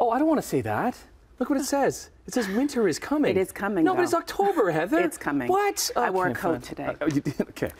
Oh, I don't want to say that. Look what it says. It says winter is coming. It is coming, No, but it's. October, Heather. It's coming. What? I wore a coat fine. today. Did? Okay.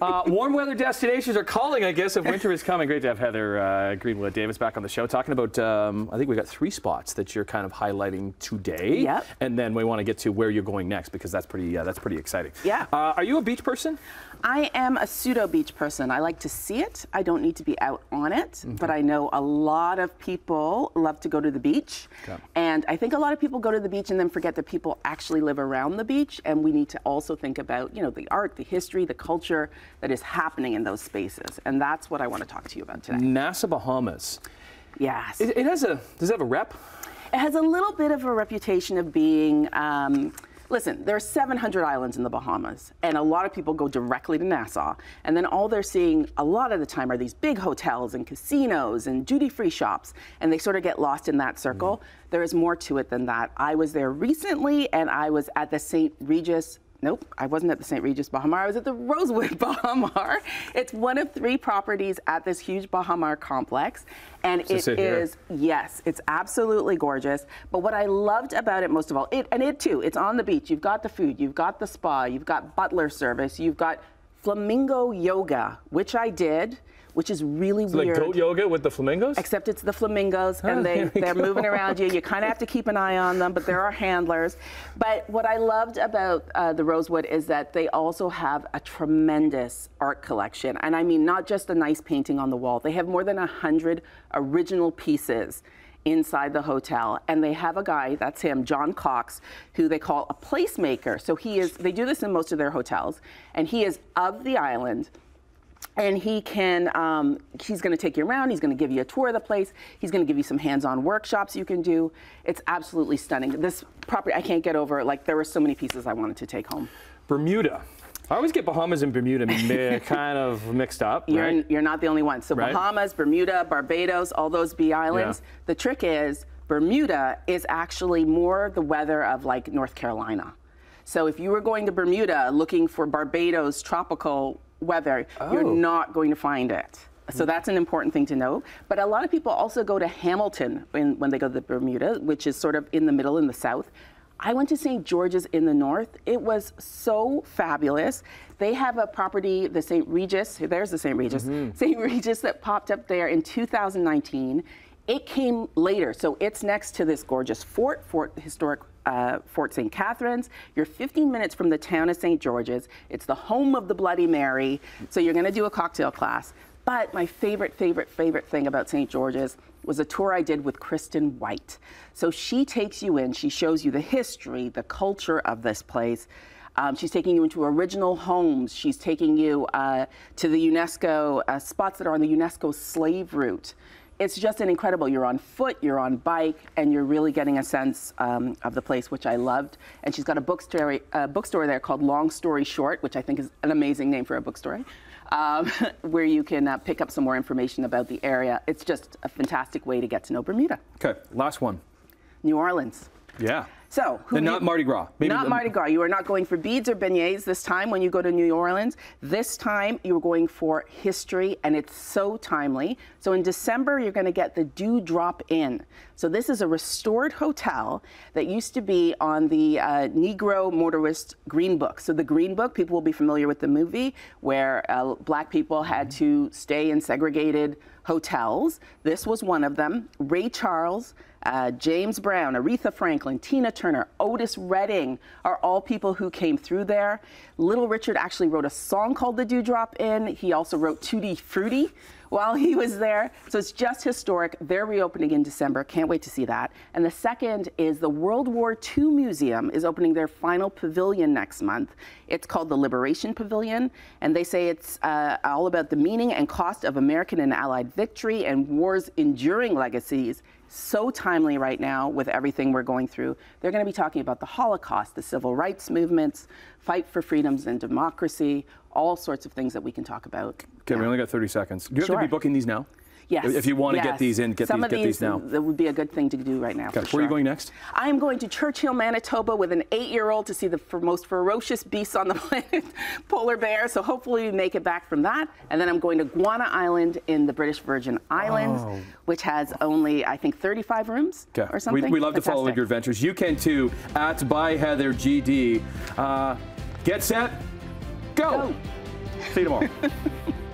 uh, warm weather destinations are calling, I guess, if winter is coming. Great to have Heather uh, Greenwood Davis back on the show talking about, um, I think we've got three spots that you're kind of highlighting today. Yep. And then we want to get to where you're going next because that's pretty, uh, that's pretty exciting. Yeah. Uh, are you a beach person? I am a pseudo beach person. I like to see it. I don't need to be out on it, Mm-hmm. but I know a lot of people love to go to the beach. Okay. And I think a lot of people go to the beach and then forget that people actually live around the beach. And we need to also think about, you know, the art, the history, the culture that is happening in those spaces. And that's what I want to talk to you about today. Nassau Bahamas. Yes. It, it has a, does it have a rep? It has a little bit of a reputation of being. Um, listen, there are 700 islands in the Bahamas, and a lot of people go directly to Nassau. And then all they're seeing a lot of the time are these big hotels and casinos and duty free shops, and they sort of get lost in that circle. Mm. There is more to it than that. I was there recently, and I was at the St. Regis Nope, I wasn't at the St. Regis BahaMar. I was at the Rosewood BahaMar. It's one of three properties at this huge BahaMar complex. And Does it say here? is, yes, it's absolutely gorgeous. But what I loved about it most of all, it and it too, it's on the beach. You've got the food, you've got the spa, you've got butler service, you've got flamingo yoga, which I did, which is really Like weird. goat yoga with the flamingos? Except it's the flamingos, Ah, and they, they're go. moving around you. You kind of have to keep an eye on them, but there are handlers. But what I loved about uh, the Rosewood is that they also have a tremendous art collection. And I mean, not just a nice painting on the wall, they have more than 100 original pieces inside the hotel and they have a guy that's him john cox who they call a placemaker. So he is they do this in most of their hotels and he is of the island and he can um, he's going to take you around he's going to give you a tour of the place he's going to give you some hands-on workshops you can do. It's absolutely stunning. This property i can't get over like there were so many pieces i wanted to take home. Bermuda. I always get Bahamas and Bermuda kind of mixed up, you're, right? you're not the only one so Right. bahamas bermuda barbados all those b islands Yeah. the trick is bermuda is actually more the weather of like north carolina so if you were going to bermuda looking for barbados tropical weather you're Oh. not going to find it so hmm. that's an important thing to know. But a lot of people also go to Hamilton when, when they go to the Bermuda, which is sort of in the middle in the south. I went to St. George's in the north. It was so fabulous. They have a property, the St. Regis, there's the St. Regis, St. Regis that popped up there in 2019. It came later, so it's next to this gorgeous fort, Fort Historic uh, Fort St. Catherine's. You're 15 minutes from the town of St. George's. It's the home of the Bloody Mary. So you're going to do a cocktail class. But my favorite, favorite, favorite thing about St. George's was a tour I did with Kristin White. So she takes you in, she shows you the history, the culture of this place. Um, she's taking you into original homes. She's taking you uh, to the UNESCO uh, spots that are on the UNESCO slave route. It's just an incredible. You're on foot, you're on bike, and you're really getting a sense um, of the place, which I loved. And she's got a bookstore, uh, bookstore there called Long Story Short, which I think is an amazing name for a bookstore, um, where you can uh, pick up some more information about the area. It's just a fantastic way to get to know Bermuda. Okay, last one. New Orleans. Yeah. So, who you- not Mardi Gras. Maybe not the- Mardi Gras. You are not going for beads or beignets this time when you go to New Orleans. This time you're going for history, and it's so timely. So in December, you're going to get the Dew Drop Inn. So this is a restored hotel that used to be on the uh, Negro Motorist Green Book. So the Green Book, people will be familiar with the movie where uh, black people had to stay in segregated hotels. This was one of them. Ray Charles, uh, James Brown, Aretha Franklin, Tina Turner, Otis Redding are all people who came through there. Little Richard actually wrote a song called The Dewdrop Inn. He also wrote Tutti Frutti while he was there. So it's just historic. They're reopening in December. Can't wait to see that. And the second is the World War II Museum is opening their final pavilion next month. It's called the Liberation Pavilion, and they say it's uh, all about the meaning and cost of American and Allied victory and war's enduring legacies so timely right now with everything we're going through. They're going to be talking about the Holocaust, the civil rights movements, fight for freedoms and democracy, all sorts of things that we can talk about. Okay, we only got 30 seconds. Do you have to be booking these now? Yes. If you want to get these in, get Some these, of get these, these now. That would be a good thing to do right now. Okay, Where are you going next? I am going to Churchill, Manitoba with an eight-year-old to see the most ferocious beasts on the planet, polar bear. So hopefully we make it back from that. And then I'm going to Guana Island in the British Virgin Islands, Oh. which has only, I think, 35 rooms Okay. or something. We, we love to follow your adventures. You can too at by Heather GD. Uh, get set, go. Go. See you tomorrow.